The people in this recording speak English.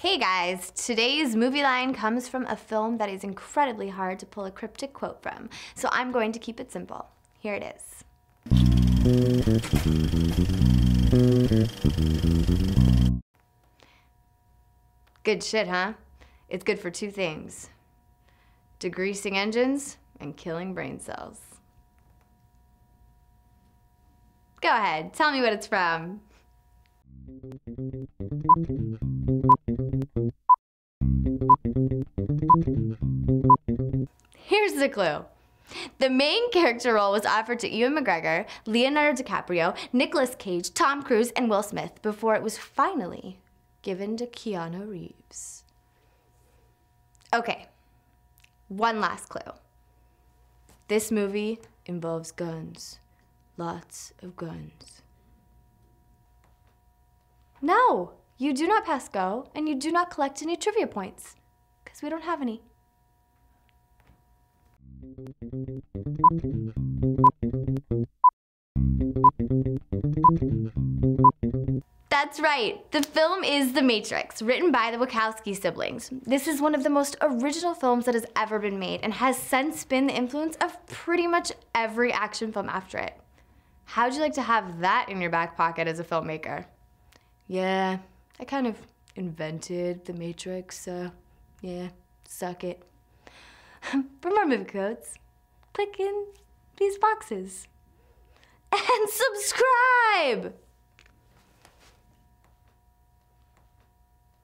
Hey guys, today's movie line comes from a film that is incredibly hard to pull a cryptic quote from, so I'm going to keep it simple. Here it is. Good shit, huh? It's good for two things degreasing engines and killing brain cells. Go ahead, tell me what it's from. The clue. The main character role was offered to Ewan McGregor, Leonardo DiCaprio, Nicolas Cage, Tom Cruise, and Will Smith before it was finally given to Keanu Reeves. Okay, one last clue. This movie involves guns. Lots of guns. No, you do not pass go, and you do not collect any trivia points, because we don't have any. That's right. The film is The Matrix, written by the Wachowski siblings. This is one of the most original films that has ever been made and has since been the influence of pretty much every action film after it. How'd you like to have that in your back pocket as a filmmaker? Yeah, I kind of invented The Matrix, so yeah, suck it. For more movie codes, click in these boxes. And subscribe!